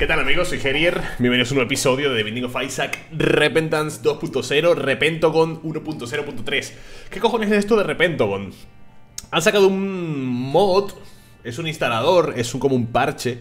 ¿Qué tal amigos? Soy Gerier, bienvenidos a un nuevo episodio de The Binding of Isaac Repentance 2.0, Repentogon 1.0.3 ¿Qué cojones es esto de Repentogon? Han sacado un mod, es un instalador, es un, como un parche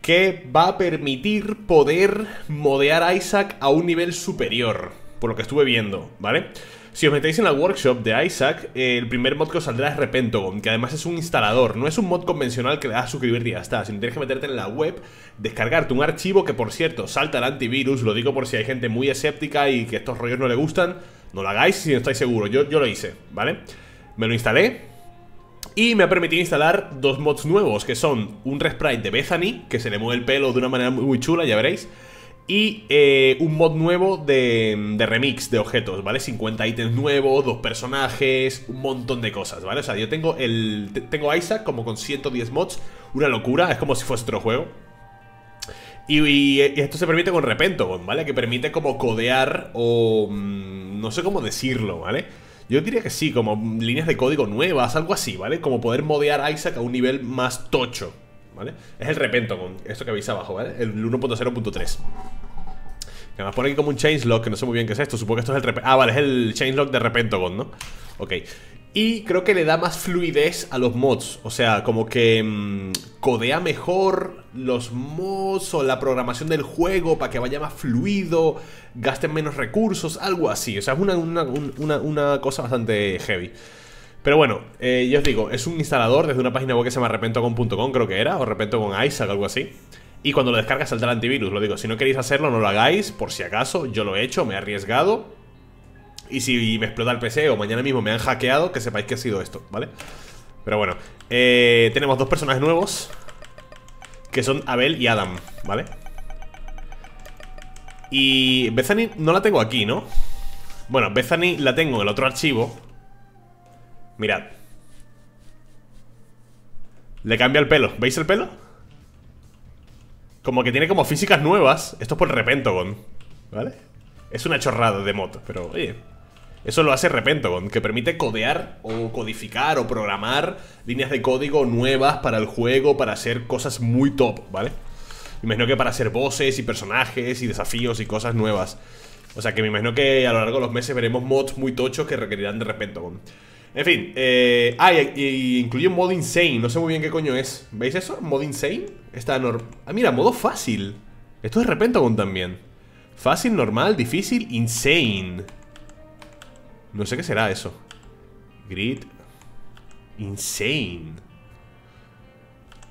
Que va a permitir poder modear a Isaac a un nivel superior Por lo que estuve viendo, ¿vale? vale si os metéis en la workshop de Isaac, el primer mod que os saldrá es Repentogon, que además es un instalador. No es un mod convencional que le das a suscribir y ya está, sino tienes que meterte en la web, descargarte un archivo que, por cierto, salta el antivirus. Lo digo por si hay gente muy escéptica y que estos rollos no le gustan. No lo hagáis si no estáis seguros. Yo, yo lo hice, ¿vale? Me lo instalé, y me ha permitido instalar dos mods nuevos, que son un resprite de Bethany, que se le mueve el pelo de una manera muy chula, ya veréis, y eh, un mod nuevo de, remix de objetos, ¿vale? 50 ítems nuevos, dos personajes, un montón de cosas, ¿vale? O sea, yo tengo el tengo Isaac como con 110 mods, una locura, es como si fuese otro juego. Y, esto se permite con Repentogon, ¿vale? Que permite como codear o... Mm, no sé cómo decirlo, ¿vale? Yo diría que sí, como líneas de código nuevas, algo así, ¿vale? Como poder modear Isaac a un nivel más tocho, ¿vale? Es el Repentogon, esto que veis abajo, ¿vale? El 1.0.3 que me pone aquí como un changelog, que no sé muy bien qué es esto. Supongo que esto es el... Ah, vale, es el changelog de Repentogon, ¿no? Ok. Y creo que le da más fluidez a los mods. O sea, como que mmm, codea mejor los mods o la programación del juego para que vaya más fluido, gasten menos recursos, algo así. O sea, es una, una, cosa bastante heavy. Pero bueno, eh, yo os digo, es un instalador desde una página web que se llama repentogon.com, creo que era, o repentogon Isaac, algo así. Y cuando lo descargas saldrá el antivirus, lo digo, si no queréis hacerlo no lo hagáis, por si acaso, yo lo he hecho, me he arriesgado Y si me explota el PC o mañana mismo me han hackeado, que sepáis que ha sido esto, ¿vale? Pero bueno, eh, tenemos dos personajes nuevos Que son Abel y Adam, ¿vale? Y Bethany no la tengo aquí, ¿no? Bueno, Bethany la tengo en el otro archivo Mirad Le cambia el pelo, ¿veis el pelo? Como que tiene como físicas nuevas Esto es por Repentogon ¿Vale? Es una chorrada de moto, pero oye Eso lo hace Repentogon Que permite codear o codificar o programar Líneas de código nuevas para el juego Para hacer cosas muy top, ¿vale? Imagino que para hacer voces y personajes Y desafíos y cosas nuevas O sea que me imagino que a lo largo de los meses Veremos mods muy tochos que requerirán de Repentogon en fin, eh, ah, y, incluye un modo insane, no sé muy bien qué coño es ¿Veis eso? ¿Modo insane? Está normal Ah, mira, modo fácil Esto es Repentogon también Fácil, normal, difícil, insane No sé qué será eso Grid Insane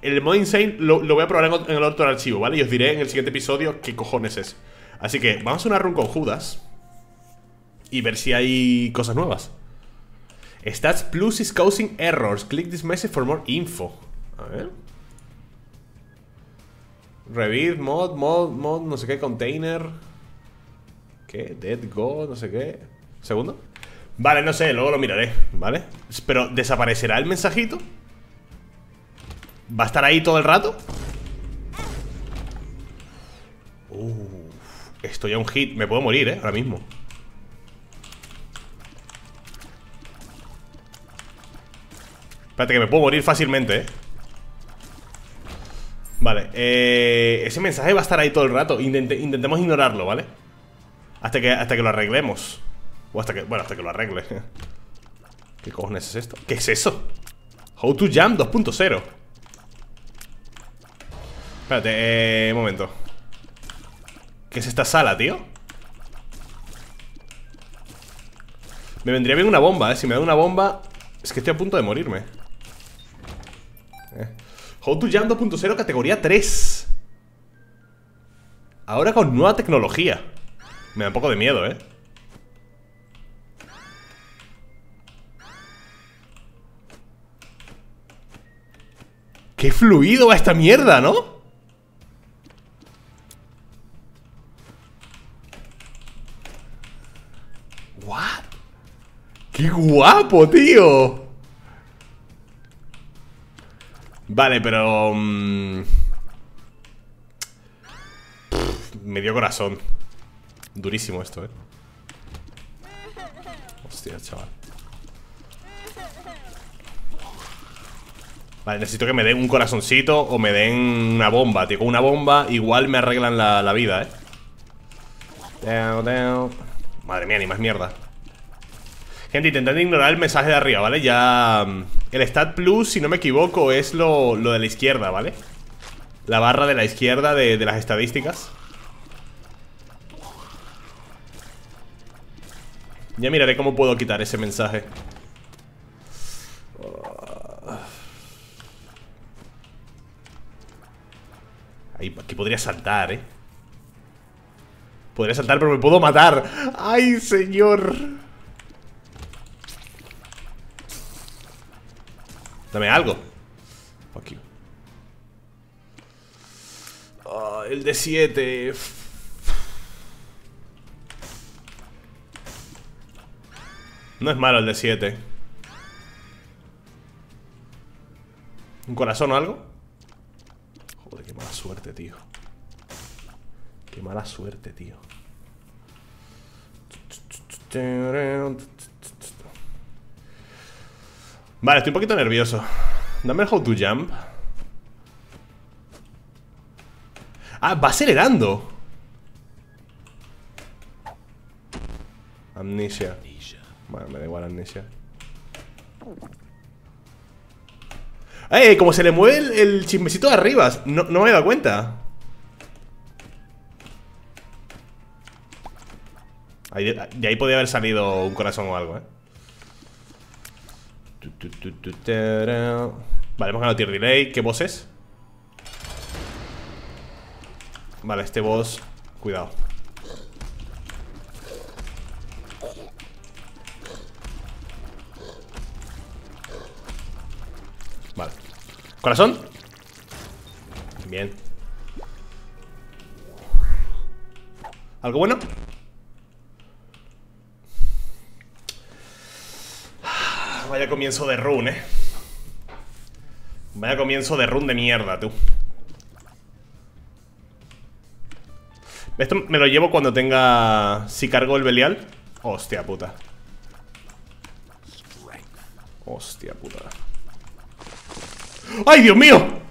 El modo insane lo, voy a probar en, el otro archivo, ¿vale? Y os diré en el siguiente episodio qué cojones es Así que vamos a una run con Judas Y ver si hay cosas nuevas Stats Plus is causing errors. Click this message for more info. A ver. Revit, mod, mod, mod, no sé qué, container. ¿Qué? Dead Go, no sé qué. ¿Segundo? Vale, no sé, luego lo miraré, ¿vale? Pero, ¿desaparecerá el mensajito? ¿Va a estar ahí todo el rato? Uf, estoy a un hit. Me puedo morir, ¿eh? Ahora mismo. Espérate que me puedo morir fácilmente, ¿eh? Vale, eh, ese mensaje va a estar ahí todo el rato Intentemos ignorarlo, ¿vale? Hasta que, hasta que lo arreglemos O hasta que, bueno, hasta que lo arregle ¿Qué cojones es esto? ¿Qué es eso? How to Jam 2.0 Espérate, eh, un momento ¿Qué es esta sala, tío? Me vendría bien una bomba, ¿eh? Si me da una bomba Es que estoy a punto de morirme How to Jam 2.0 categoría 3 Ahora con nueva tecnología Me da un poco de miedo, ¿eh? ¡Qué fluido va esta mierda, ¿no? What? ¡Qué guapo, tío! Vale, pero... Mm, me dio corazón Durísimo esto, eh Hostia, chaval Vale, necesito que me den un corazoncito o me den una bomba, tío. Con una bomba igual me arreglan la, vida, ¿eh? Madre mía, ni más mierda. Gente, intentando ignorar el mensaje de arriba, ¿vale? Ya... El Stat Plus, si no me equivoco, es lo, de la izquierda, ¿vale? La barra de la izquierda de, de las estadísticas Ya miraré cómo puedo quitar ese mensaje Ahí, aquí podría saltar, ¿eh? Podría saltar, pero me puedo matar ¡Ay, señor! Dame algo. Fuck you oh, El de 7 No es malo el de 7 ¿Un corazón o algo? Joder, qué mala suerte, tío. Qué mala suerte, tío Vale, estoy un poquito nervioso. Dame el how to jump. Ah, va acelerando. Amnesia. Bueno, me da igual amnesia. ¡Eh! Como se le mueve el, chismecito de arriba. No, no me he dado cuenta. De ahí podría haber salido un corazón o algo, ¿eh? Vale, hemos ganado tier delay. ¿Qué boss es? Vale, este boss Cuidado Vale ¿Corazón? Bien ¿Algo bueno? Vaya comienzo de run, eh. Vaya comienzo de run de mierda, tú. Esto me lo llevo cuando tenga... Si cargo el Belial. Hostia puta. Hostia puta. ¡Ay, Dios mío!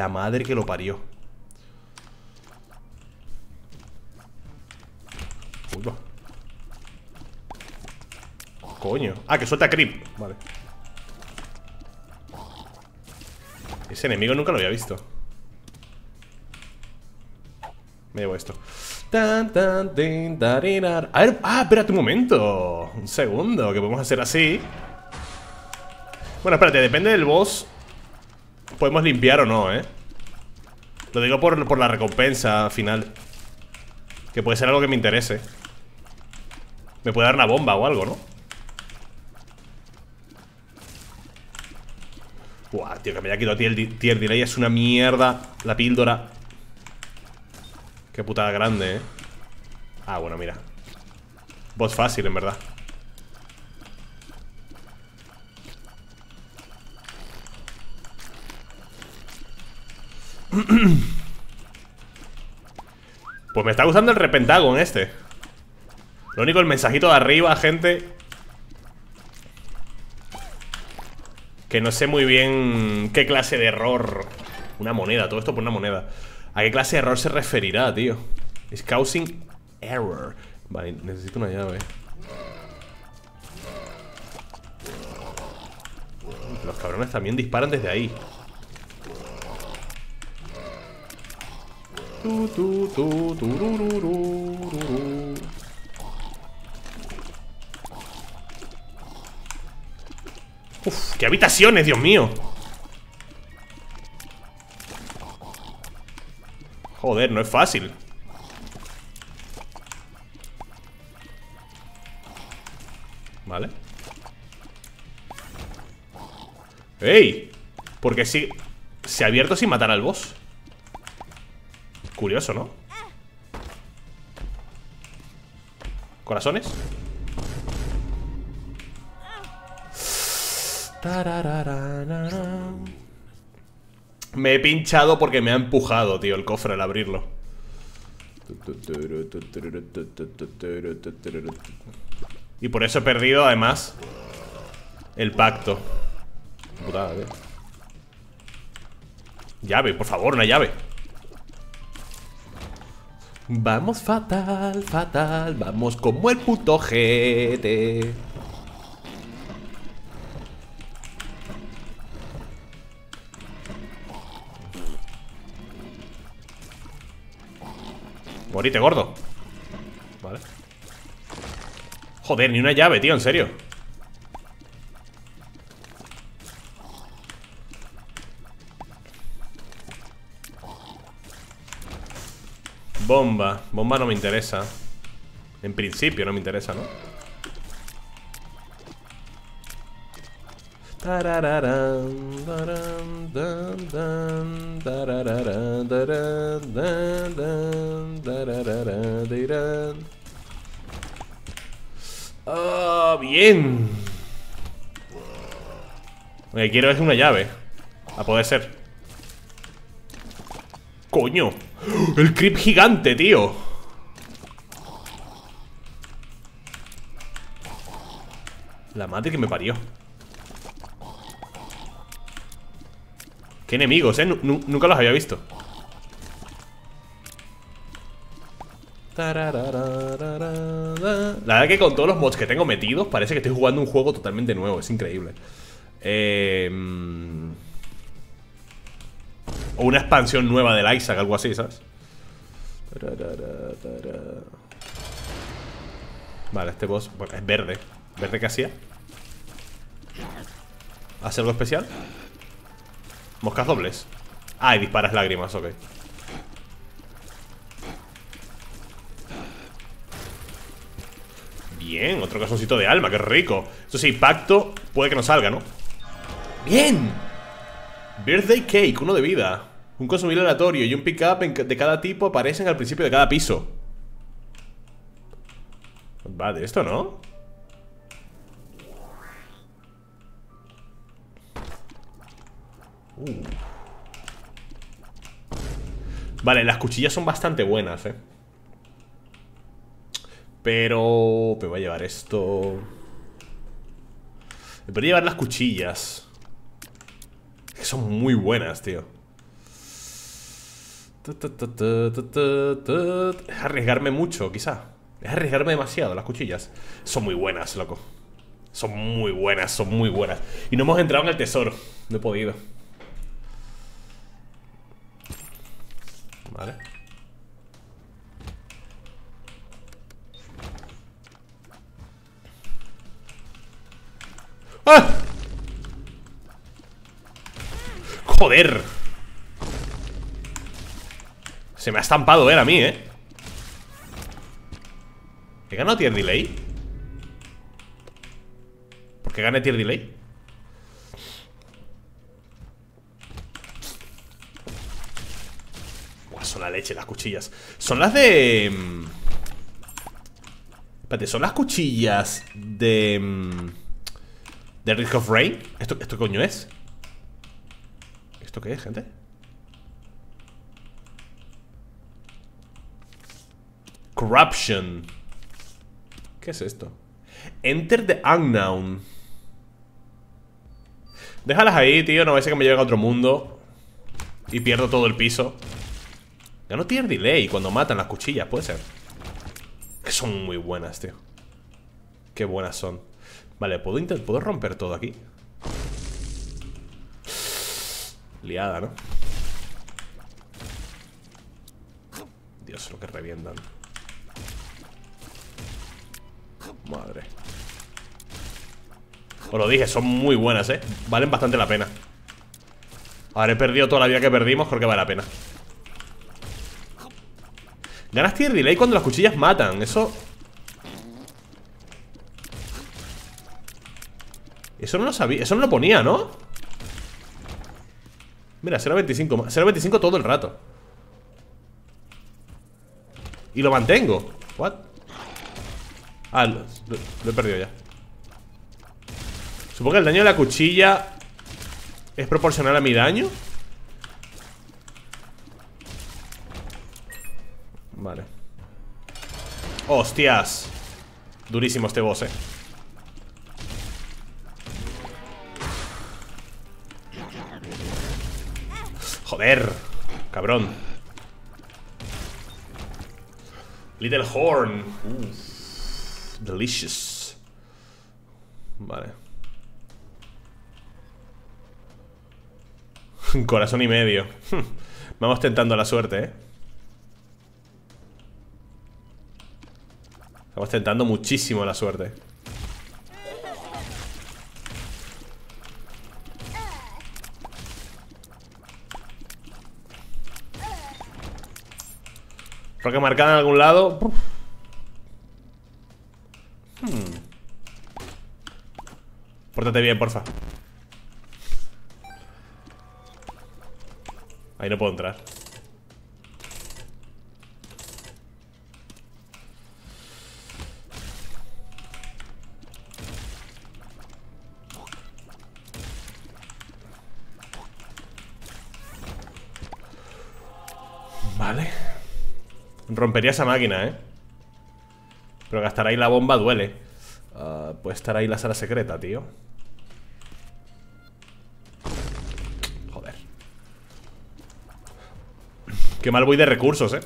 La madre que lo parió. Coño. Ah, que suelta creep. Vale. Ese enemigo nunca lo había visto. Me llevo esto. A ver, ah, espérate un momento. Un segundo, que podemos hacer así. Bueno, espérate, depende del boss podemos limpiar o no, ¿eh? Lo digo por, por la recompensa final Que puede ser algo que me interese Me puede dar una bomba o algo, ¿no? Buah, tío, que me haya quitado tier, tier delay Es una mierda La píldora Qué putada grande, ¿eh? Ah, bueno, mira Boss fácil, en verdad Pues me está gustando el repentagon este. Lo único, el mensajito de arriba, gente. Que no sé muy bien qué clase de error. Una moneda, todo esto por una moneda. ¿A qué clase de error se referirá, tío? Es causing error. Vale, necesito una llave. Los cabrones también disparan desde ahí Uf, qué habitaciones, Dios mío. Joder, no es fácil. Vale. ¡Ey! Porque si se ha abierto sin matar al boss Curioso, ¿no? ¿Corazones? Me he pinchado porque me ha empujado, tío, el cofre al abrirlo. Y por eso he perdido, además, el pacto. Putada, tío. Llave, por favor, una llave. Vamos fatal, fatal, vamos como el puto jete. Morite, gordo. Vale. Joder, ni una llave, tío, en serio Bomba Bomba no me interesa En principio no me interesa, ¿no? Ah, bien. Lo quiero es una llave. A poder ser. Coño. El creep gigante, tío. La madre que me parió. Qué enemigos, eh. nunca los había visto. La verdad que con todos los mods que tengo metidos Parece que estoy jugando un juego totalmente nuevo Es increíble eh, O una expansión nueva del Isaac Algo así, ¿sabes? Vale, este boss bueno, es verde ¿Verde qué hacía? ¿Hace algo especial? Moscas dobles Ah, y disparas lágrimas, ok Bien, otro casoncito de alma, qué rico Eso sí, pacto puede que no salga, ¿no? ¡Bien! Birthday cake, uno de vida Un consumible aleatorio y un pick-up de cada tipo aparecen al principio de cada piso. Vale, esto no. Uh. Vale, las cuchillas son bastante buenas, eh. Pero... Me voy a llevar esto... Me podría llevar las cuchillas. Que son muy buenas, tío Es arriesgarme mucho, quizá. Es arriesgarme demasiado las cuchillas. Son muy buenas, loco. Son muy buenas, son muy buenas. Y no hemos entrado en el tesoro. No he podido. Vale. ¡Ah! ¡Joder! Se me ha estampado él a mí, ¿eh? ¿He ganado tier delay? ¿Por qué gané tier delay? son la leche las cuchillas Son las de... Mm, espérate, son las cuchillas de... Mm, ¿The Risk of Rain? ¿Esto, ¿Esto coño es? ¿Esto qué es, gente? Corruption. ¿Qué es esto? Enter the Unknown. Déjalas ahí, tío No va a ser que me lleven a otro mundo Y pierdo todo el piso. No tiene delay cuando matan las cuchillas, puede ser. Que son muy buenas, tío. Qué buenas son. Vale, ¿puedo, ¿puedo romper todo aquí? Liada, ¿no? Dios, lo que revientan Madre Os lo dije, son muy buenas, ¿eh? Valen bastante la pena Ahora he perdido toda la vida que perdimos Creo que vale la pena Ganas tier delay cuando las cuchillas matan Eso Eso no lo sabía, eso no lo ponía, ¿no? Mira, 0.25 0.25 todo el rato Y lo mantengo ¿What? Ah, lo, he perdido ya. Supongo que el daño de la cuchilla ¿Es proporcional a mi daño? Vale. Hostias. Durísimo este boss, eh. Joder Cabrón. Little Horn Delicious. Vale. Un corazón y medio. Vamos tentando la suerte, eh Estamos tentando muchísimo la suerte. Roca marcada en algún lado. Pórtate bien, porfa. Ahí no puedo entrar. Vale. Rompería esa máquina, ¿eh? Pero gastar ahí la bomba duele. Uh, Puede estar ahí la sala secreta, tío Qué mal voy de recursos, eh.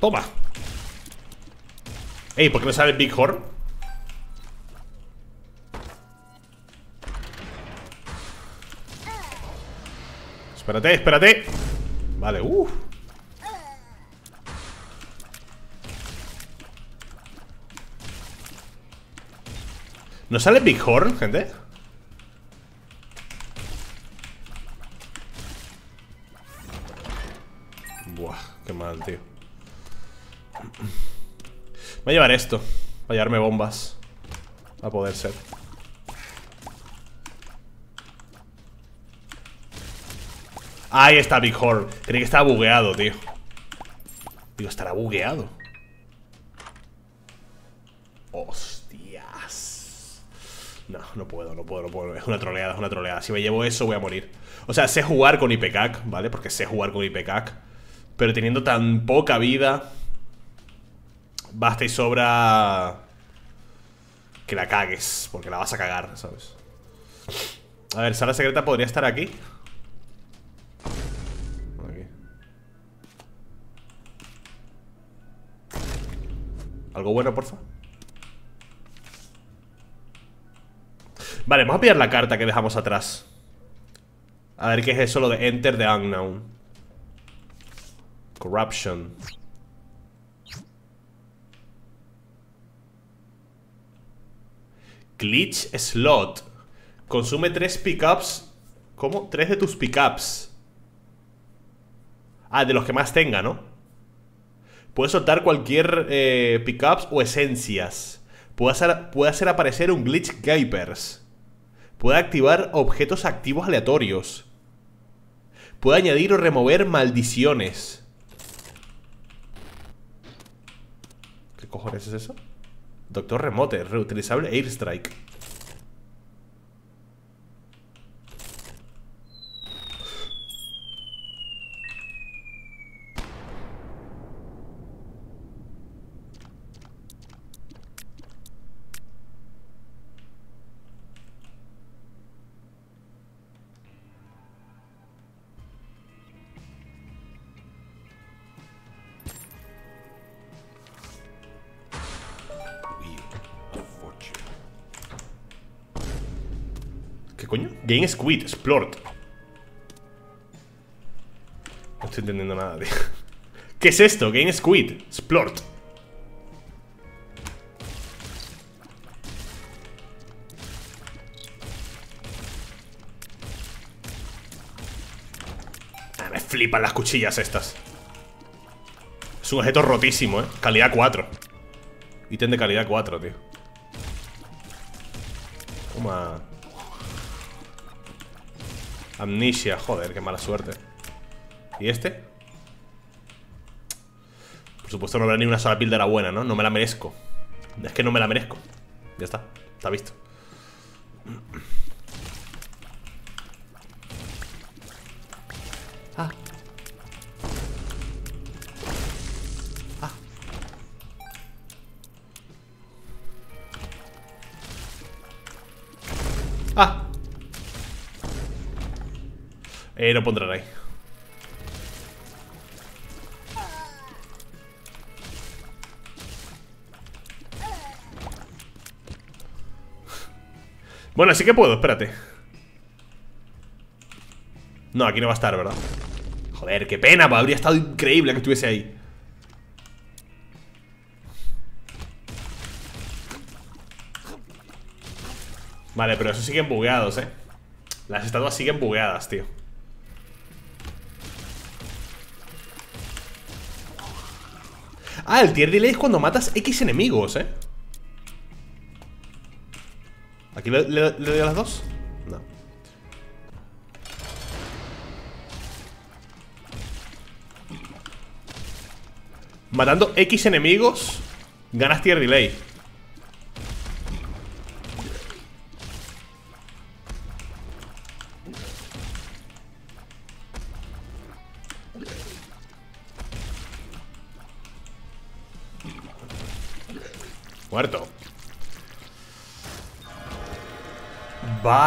Toma. Ey, ¿por qué no sale Big Horn? Espérate, espérate. Vale, uff ¿No sale Big Horn, gente? Buah, qué mal, tío. Voy a llevar esto Voy a llevarme bombas a poder ser. Ahí está Big Horn. Creí que estaba bugueado, tío. Digo, estará bugueado No, puedo, no puedo, no puedo. Es una troleada, es una troleada. Si me llevo eso, voy a morir. O sea, sé jugar con IPCAC, ¿vale? Porque sé jugar con IPCAC. Pero teniendo tan poca vida, basta y sobra que la cagues. Porque la vas a cagar, ¿sabes? A ver, sala secreta podría estar aquí. Aquí. ¿Algo bueno, porfa? Vale, vamos a pillar la carta que dejamos atrás. A ver qué es eso lo de Enter the Unknown. Corruption. Glitch Slot. Consume tres pickups. ¿Cómo? Tres de tus pickups. Ah, de los que más tenga, ¿no? Puedes soltar cualquier eh, pickups o esencias. Puede hacer, puede hacer aparecer un glitch Gapers Puede activar objetos activos aleatorios. Puede añadir o remover maldiciones. ¿Qué cojones es eso? Doctor Remote, reutilizable Airstrike. Game Squid, Splort No estoy entendiendo nada, tío. ¿Qué es esto? Game Squid, Splort ah, Me flipan las cuchillas estas. Es un objeto rotísimo, eh. Calidad 4 Ítem de calidad 4, tío. Toma Amnesia, joder, qué mala suerte ¿Y este? Por supuesto no habrá ni una sola píldora buena, ¿no? No me la merezco Es que no me la merezco Ya está, está visto Eh, no pondrán ahí Bueno, sí que puedo, espérate No, aquí no va a estar, ¿verdad? Joder, qué pena, pues habría estado increíble que estuviese ahí Vale, pero esos siguen bugueados, ¿eh? Las estatuas siguen bugueadas, tío Ah, el tier delay es cuando matas X enemigos, ¿eh? ¿Aquí le, doy a las dos? No Matando X enemigos Ganas tier delay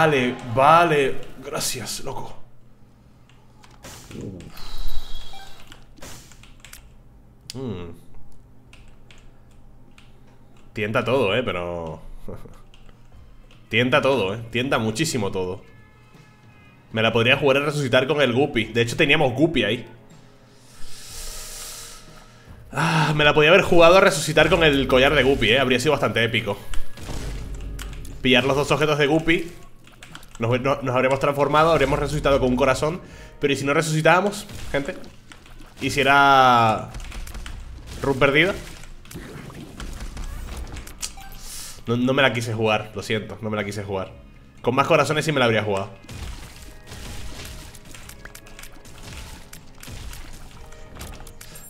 Vale, vale. Gracias, loco. Mm. Tienta todo, eh, pero... Tienta todo, eh. Tienta muchísimo todo. Me la podría jugar a resucitar con el Guppy. De hecho teníamos Guppy ahí. Ah, Me la podría haber jugado a resucitar con el collar de Guppy, eh. Habría sido bastante épico. Pillar los dos objetos de Guppy nos, nos, habremos transformado, habremos resucitado con un corazón Pero ¿y si no resucitábamos, gente? ¿Y si era... Run perdida? No, no, me la quise jugar, lo siento, no me la quise jugar Con más corazones sí me la habría jugado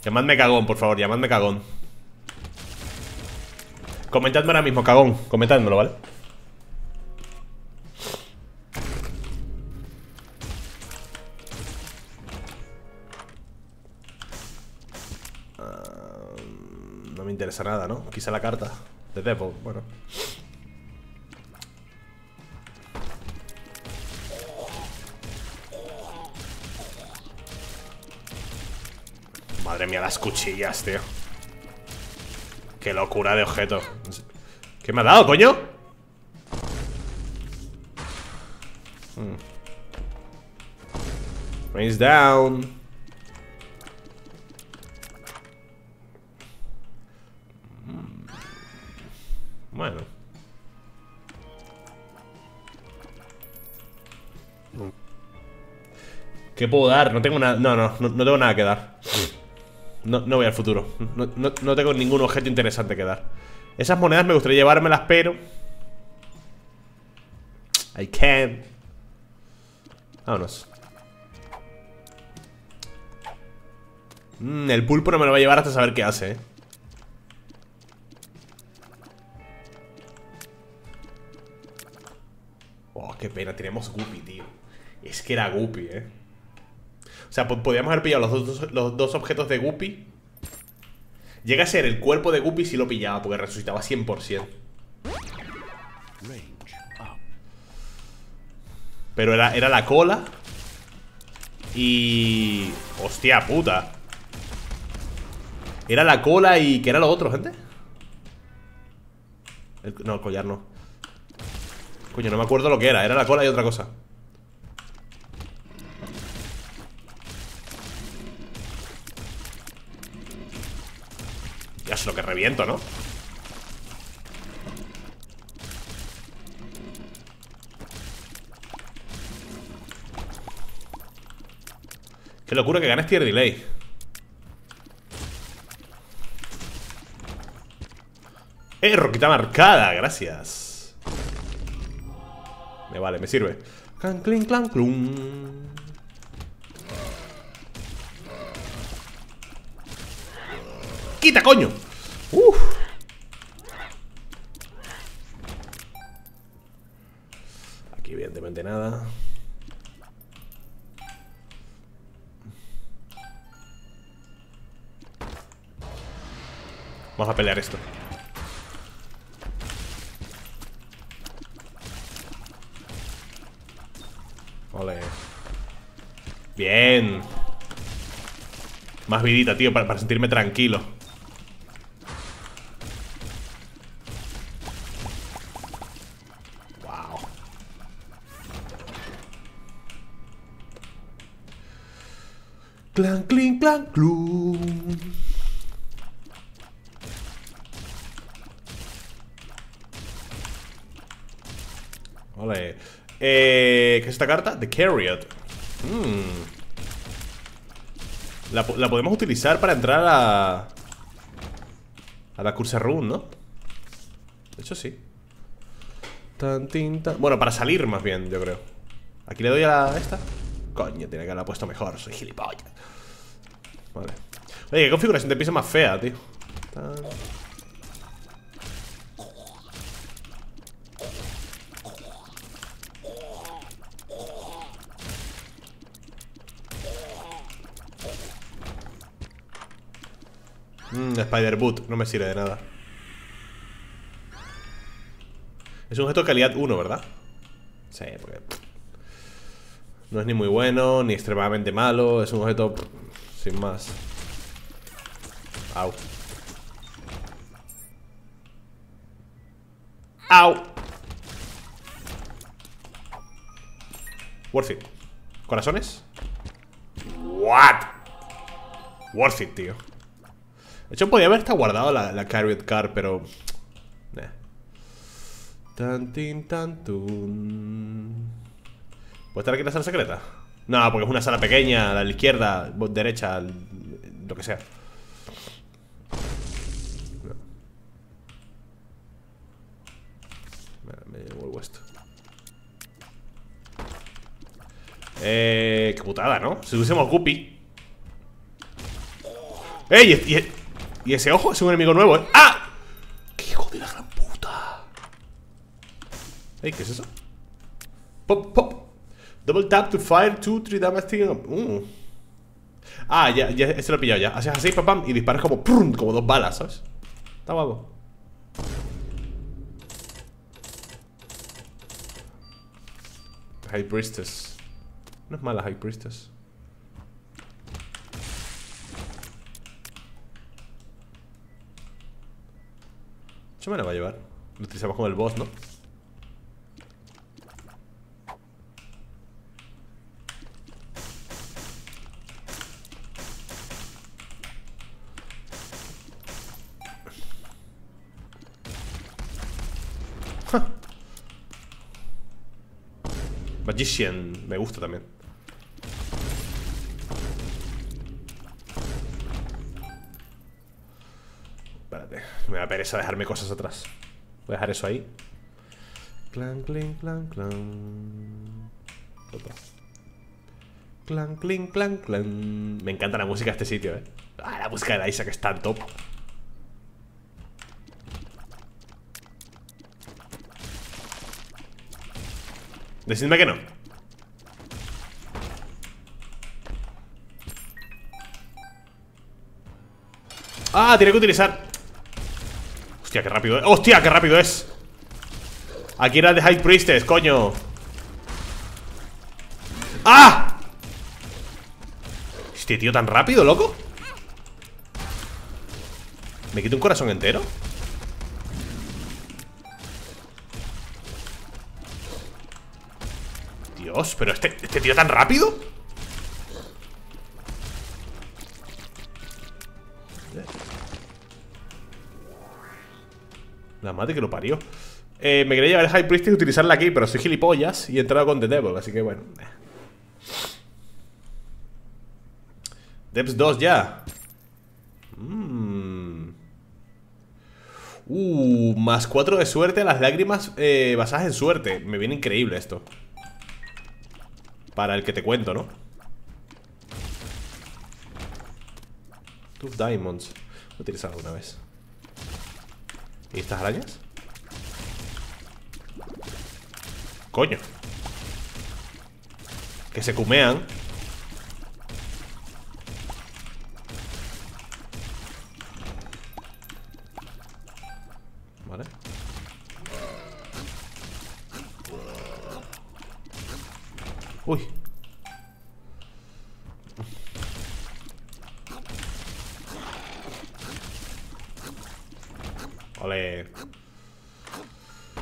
Llamadme cagón, por favor, llamadme cagón Comentadme ahora mismo, cagón Comentádmelo, ¿vale? Nada, ¿no? Quizá la carta de Devil, bueno Madre mía, las cuchillas, tío Qué locura de objeto ¿Qué me ha dado, coño? Hmm. Rains down ¿Qué puedo dar? No tengo nada. No, no, no, tengo nada que dar. No, no voy al futuro. No, tengo ningún objeto interesante que dar. Esas monedas me gustaría llevármelas, pero. I can't. Vámonos. Mm, el pulpo no me lo va a llevar hasta saber qué hace, eh. qué pena, tenemos Guppy, tío Es que era Guppy, eh O sea, podríamos haber pillado los dos, los dos objetos de Guppy. Llega a ser el cuerpo de Guppy si lo pillaba Porque resucitaba 100% Pero era, era la cola. Y... Hostia puta. Era la cola y... ¿Qué era lo otro, gente? no, el collar no. Coño, no me acuerdo lo que era Era la cola y otra cosa es lo que reviento, ¿no? Qué locura que ganes tier delay Eh, roquita marcada, gracias me vale, me sirve. Clan, clan, clan, ¡Quita, coño! Uf. Aquí evidentemente nada. Vamos a pelear esto. Ole. Bien. Más vidita, tío, para, para sentirme tranquilo Clan, clum Vale. Eh, ¿Qué es esta carta? The Carriot. Hmm. La, la, podemos utilizar para entrar a... A la Cursa Run, ¿no? De hecho, sí. Tan, tin. Bueno, para salir más bien, yo creo. Aquí le doy a la, esta. Coño, tiene que haberla puesto mejor. Soy gilipollas. Vale. Oye, qué configuración de piso más fea, tío. Mmm, Spider Boot, no me sirve de nada Es un objeto de calidad 1, ¿verdad? Sí, porque... No es ni muy bueno, ni extremadamente malo Es un objeto... Sin más Au Au Worth it ¿Corazones? What? Worth it, tío de hecho, podía haber estado guardado la, la Car, pero... Eh. Tan, tin, tan, tun. ¿Puede estar aquí la sala secreta? No, porque es una sala pequeña, a la izquierda, derecha, lo que sea. Me devuelvo esto. Eh, qué putada, ¿no? Si usemos Guppy. ¡Ey! Y, ese ojo es un enemigo nuevo, ¿eh? ¡Ah! ¡Qué hijo de la gran puta! ¿Qué es eso? Pop, pop Double tap to fire two, three damage uh. Ah, ya, ya, este lo he pillado ya Haces así, pam, pam, y disparas como prum, Como dos balas, ¿sabes? Está guapo High Priestess No es mala High Priestess Eso me la va a llevar. Lo utilizamos como el boss, ¿no? Magician, me gusta también. Me da pereza dejarme cosas atrás. Voy a dejar eso ahí. Clan, clan, clan, clan. Clan, clan, clan, clan. Me encanta la música de este sitio, eh. Ah, la música de Isaac está top. Decidme que no. Ah, tiene que utilizar Hostia, qué rápido es ¡Hostia, qué rápido es! Aquí era de High Priestess, coño ¡Ah! Este tío tan rápido, loco ¿Me quito un corazón entero? Pero este, este tío tan rápido La madre que lo parió. Eh, me quería llevar el High Priest y utilizarla aquí, pero soy gilipollas y he entrado con The Devil, así que bueno. Debs 2 ya. Mm. Uh, más 4 de suerte a las lágrimas eh, basadas en suerte. Me viene increíble esto. Para el que te cuento, ¿no? Two Diamonds. Lo tienes alguna vez. ¿Y estas arañas? Coño. Que se cumean.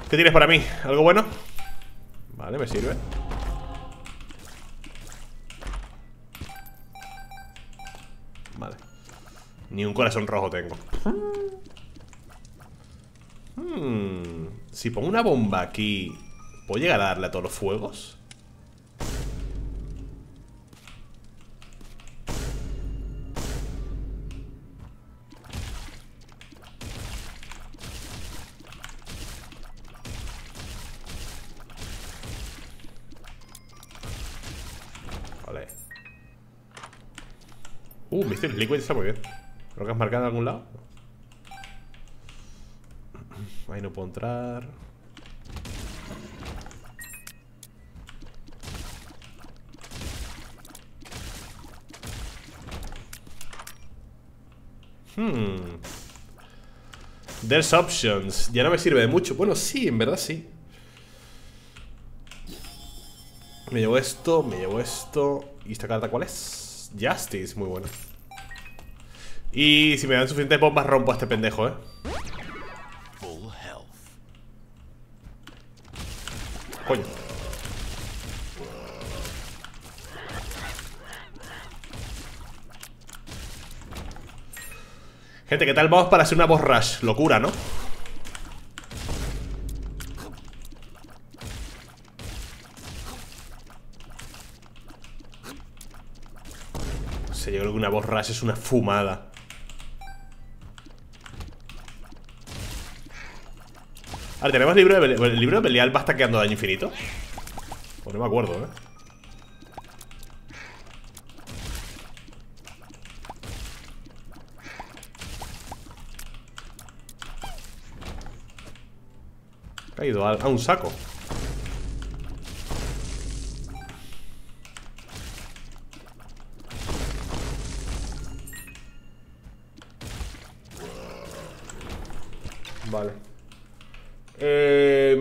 ¿Qué tienes para mí? ¿Algo bueno? Vale, me sirve Vale Ni un corazón rojo tengo hmm. Si pongo una bomba aquí ¿Puedo llegar a darle a todos los fuegos? Liquid está muy bien Creo que has marcado en algún lado Ahí no puedo entrar. Hmm. There's options. Ya no me sirve de mucho. Bueno, sí, en verdad sí. Me llevo esto, me llevo esto. ¿Y esta carta cuál es? Justice, muy bueno Y si me dan suficientes bombas rompo a este pendejo, eh Coño Gente, ¿qué tal vamos para hacer una boss rush? Locura, ¿no? yo creo que una borras es una fumada. Ahora, ¿tenemos libro de Belial? ¿El libro de Belial va quedando daño infinito? Pues no me acuerdo, ¿eh? caído a un saco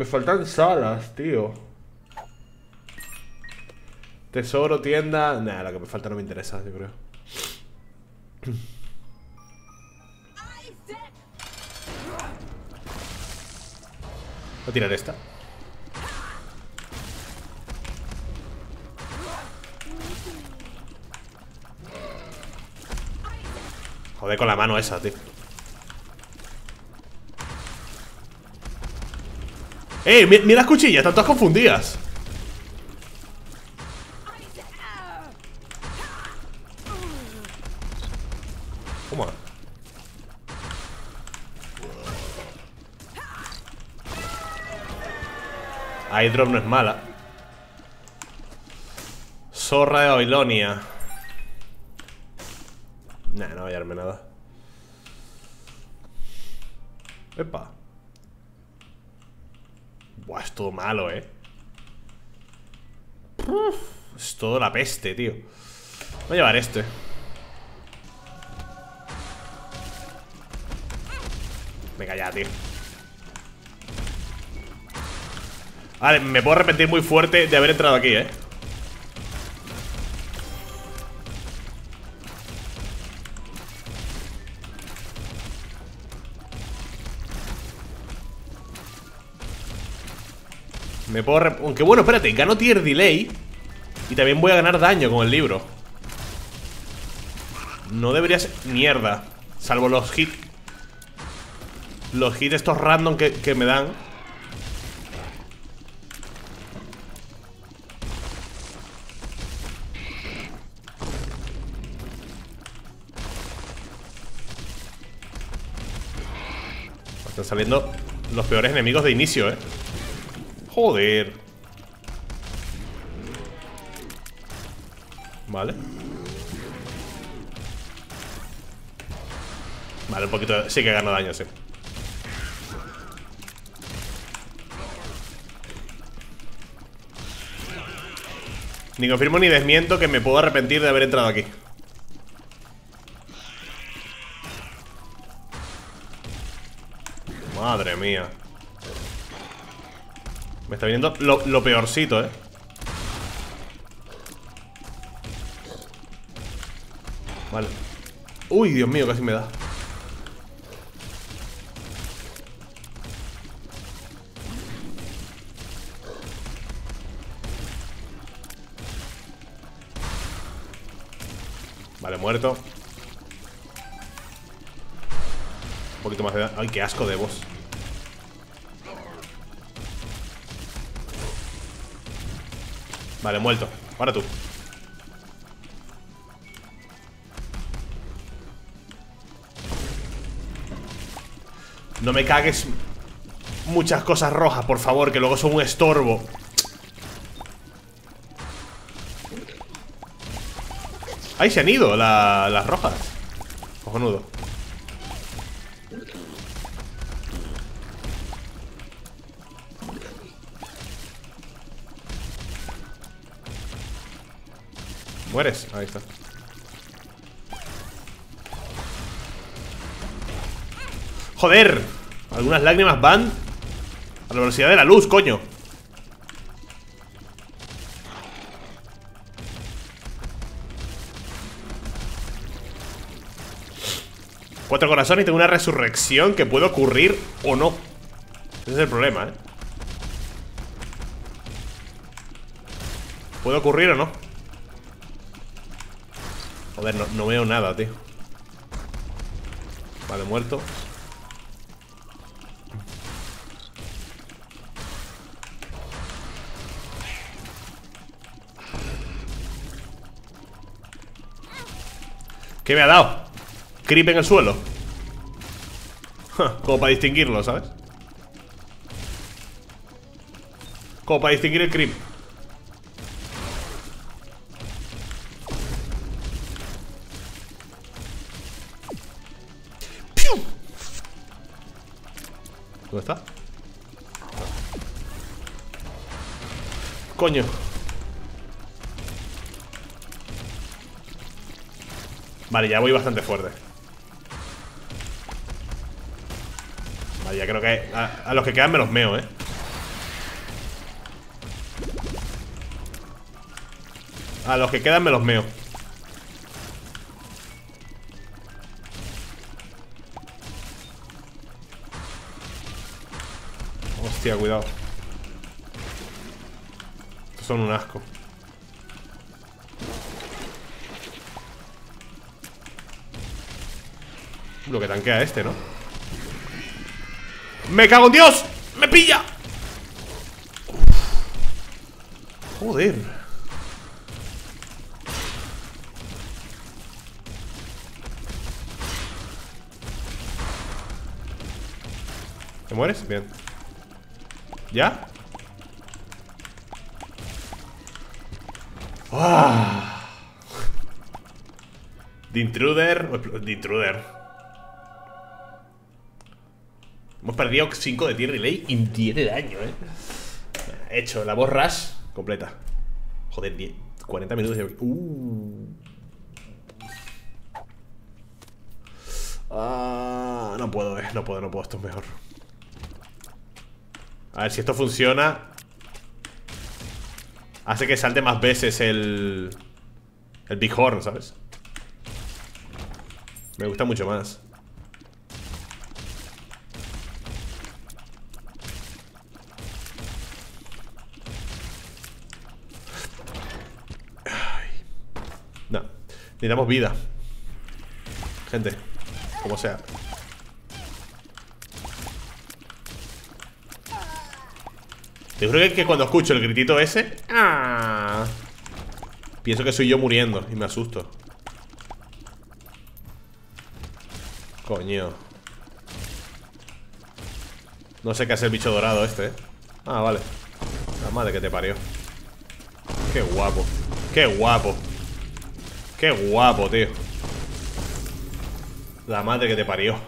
faltan salas, tío. Tesoro, tienda. Nada, lo que me falta no me interesa, yo creo. Voy a tirar esta. Joder con la mano esa, tío. ¡Eh! Mira las cuchillas, están todas confundidas ¿Cómo? Hydrop no es mala Zorra de Babilonia Nah, no voy a darme nada Epa todo malo, eh. Es todo la peste, tío. Voy a llevar este. Venga ya, tío. Vale, me puedo arrepentir muy fuerte de haber entrado aquí, eh Me puedo... Aunque bueno, espérate, gano tier delay Y también voy a ganar daño con el libro. No debería ser... Mierda Salvo los hits Los hits estos random que, que me dan. Están saliendo los peores enemigos de inicio, eh Joder. Vale. Vale, un poquito, sí que gano daño, sí. Ni confirmo ni desmiento que me puedo arrepentir de haber entrado aquí. Madre mía Me está viniendo lo, peorcito, eh. Vale. Uy, Dios mío, casi me da. Vale, muerto. Un poquito más de daño Ay, qué asco de boss Vale, muerto Ahora tú No me cagues muchas cosas rojas, por favor, que luego son un estorbo. Ahí se han ido las rojas. Cojonudo. Mueres. Ahí está. ¡Joder! Algunas lágrimas van A la velocidad de la luz, coño Cuatro corazones y tengo una resurrección que puede ocurrir o no Ese es el problema, ¿eh? ¿Puede ocurrir o no? Joder, no, no veo nada, tío Vale, muerto ¿Qué me ha dado? Creep en el suelo Como para distinguirlo, ¿sabes? Como para distinguir el creep ¿Dónde está? Coño. Vale, ya voy bastante fuerte. Vale, ya creo que a, los que quedan me los meo, eh A los que quedan me los meo Cuidado son un asco Lo que tanquea este, ¿no? ¡Me cago en Dios! ¡Me pilla! Joder ¿Te mueres? Bien ¿Ya? ¡Ah! The Intruder The Intruder Hemos perdido 5 de tier delay y 10 de daño, eh. Hecho, la voz rush completa. Joder, 10, 40 minutos de... Uh. Ah, no puedo, eh. No puedo, no puedo. Esto es mejor. A ver si esto funciona. Hace que salte más veces el... El Big Horn, ¿sabes? Me gusta mucho más. Necesitamos vida Gente Como sea Yo creo que cuando escucho el gritito ese ¡ah! Pienso que soy yo muriendo Y me asusto. Coño. No sé qué hace el bicho dorado este ¿eh? Ah, vale. La madre que te parió. Qué guapo. Qué guapo. Qué guapo, tío. La madre que te parió.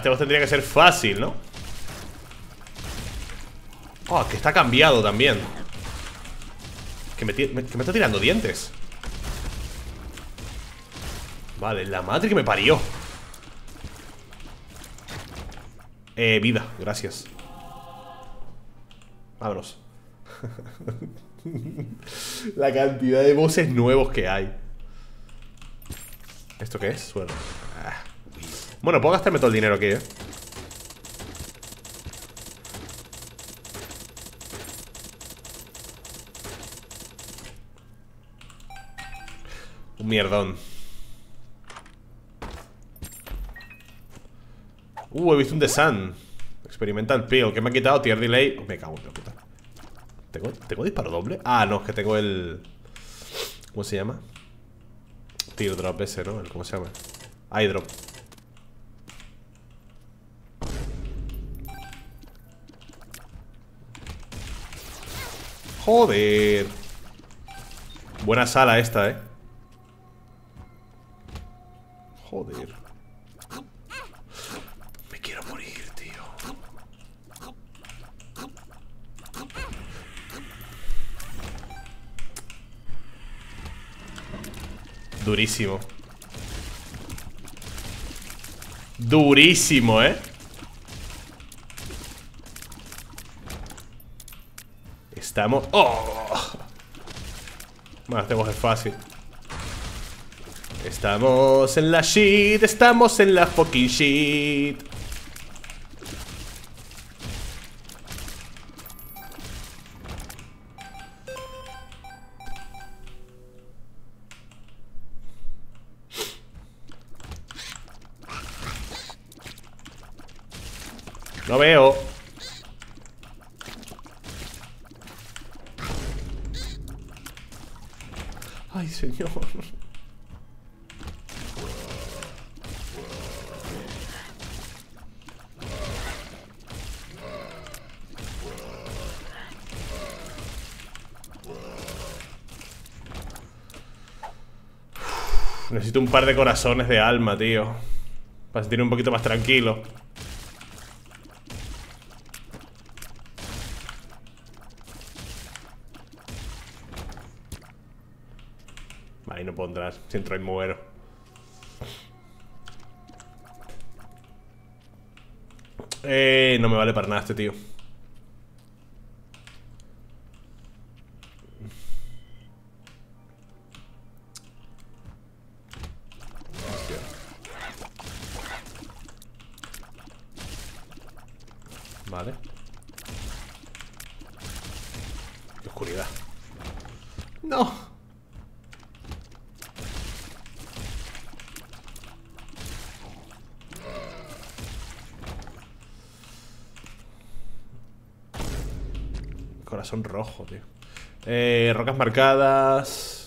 Este boss tendría que ser fácil, ¿no? Oh, que está cambiado también. Que me, que me está tirando dientes. Vale, la madre que me parió. Eh, vida, gracias. Vámonos. la cantidad de voces nuevos que hay. ¿Esto qué es? Ah. Bueno puedo gastarme todo el dinero aquí, ¿eh? Un mierdón Uh, he visto un The Sun Experimental Peel Que me ha quitado tier delay oh, Me cago en la puta ¿Tengo, ¿Tengo disparo doble? Ah, no, es que tengo el... ¿Cómo se llama? Teardrop ese, ¿no? ¿Cómo se llama? Eyedrop Joder. Buena sala esta, eh. Joder. Me quiero morir, tío. Durísimo. Durísimo, ¿eh? Estamos... ¡Oh! Bueno, que es fácil. Estamos en la shit Estamos en la fucking shit Necesito un par de corazones de alma, tío Para sentirme un poquito más tranquilo Ahí no pondrás, si entro y muero. Eh, no me vale para nada este tío. Vale. Qué oscuridad. No. Corazón rojo, tío. Eh, rocas marcadas.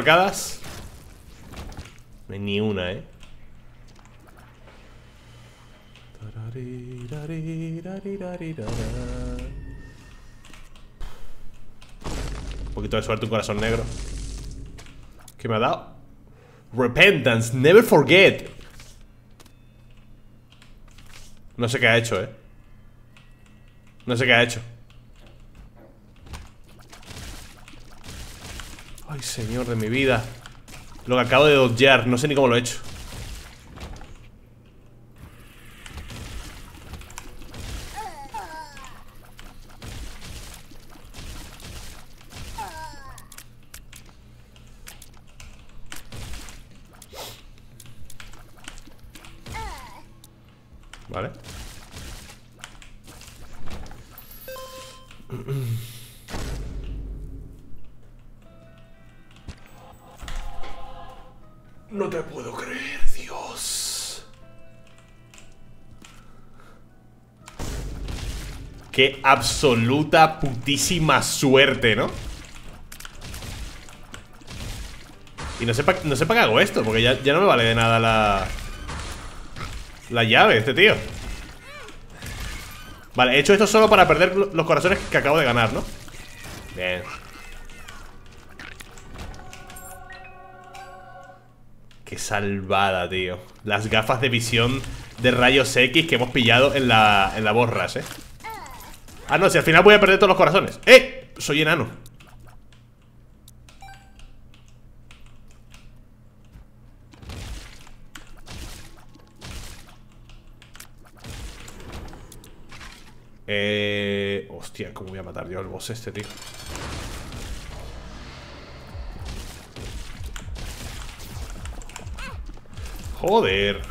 Marcadas. No hay ni una, ¿eh? Un poquito de suerte, un corazón negro ¿Qué me ha dado? Repentance, never forget No sé qué ha hecho, eh No sé qué ha hecho Ay, de mi vida. Lo que acabo de dodgear, no sé ni cómo lo he hecho. Vale No te puedo creer, Dios. Qué absoluta putísima suerte, ¿no? Y no sé para no qué hago esto, porque ya, ya no me vale de nada la... La llave, este tío. Vale, he hecho esto solo para perder los corazones que acabo de ganar, ¿no? Salvada, tío Las gafas de visión de rayos X que hemos pillado en la, en la borras, eh Ah, no, si al final voy a perder todos los corazones ¡Eh! Soy enano Eh... Hostia, ¿cómo voy a matar yo al boss este, tío? Joder.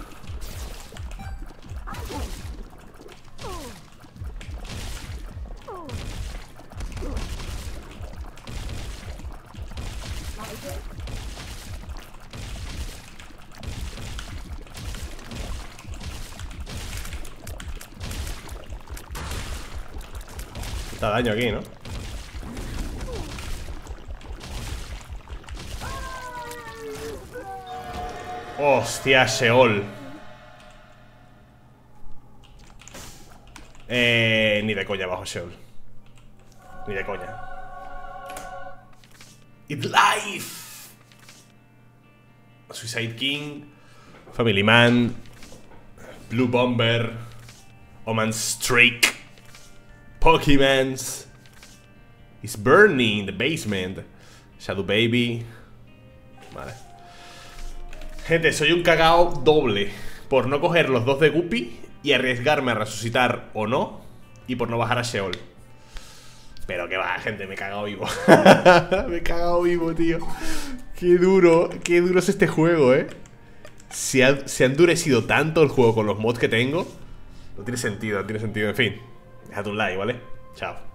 Da daño aquí, ¿no? Hostia, Seol. Eh, ni de coña bajo Seol. Ni de coña. It's life. Suicide King Family Man Blue Bomber Oman Streak Pokemans. It's burning in the basement. Shadow Baby. Vale Gente, soy un cagao doble Por no coger los dos de Guppy Y arriesgarme a resucitar o no Y por no bajar a Sheol. Pero que va, gente, me he cagado vivo. Me he cagado vivo, tío. Qué duro, qué duro es este juego, eh. Se ha, se ha endurecido tanto el juego con los mods que tengo No tiene sentido, no tiene sentido. En fin, dejad un like, ¿vale? Chao